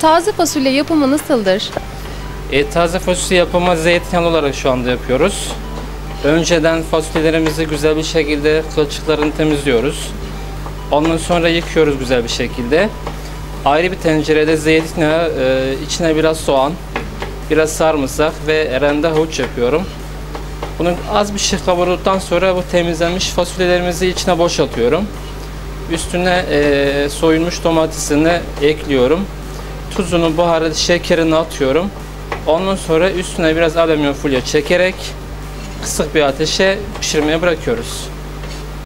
Taze fasulye yapımı nasıldır? E, taze fasulye yapımı zeytinyağlı olarak şu anda yapıyoruz. Önceden fasulyelerimizi güzel bir şekilde kılçıklarını temizliyoruz. Ondan sonra yıkıyoruz güzel bir şekilde. Ayrı bir tencerede zeytinyağı, e, içine biraz soğan, biraz sarımsak ve erende havuç yapıyorum. Bunu az bir şey kavurduktan sonra bu temizlenmiş fasulyelerimizi içine boşaltıyorum. Üstüne e, soyulmuş domatesini ekliyorum. Tuzunu, baharatı, şekerini atıyorum. Ondan sonra üstüne biraz alüminyum folyo çekerek kısık bir ateşe pişirmeye bırakıyoruz.